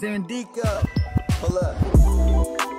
Sandika, pull up.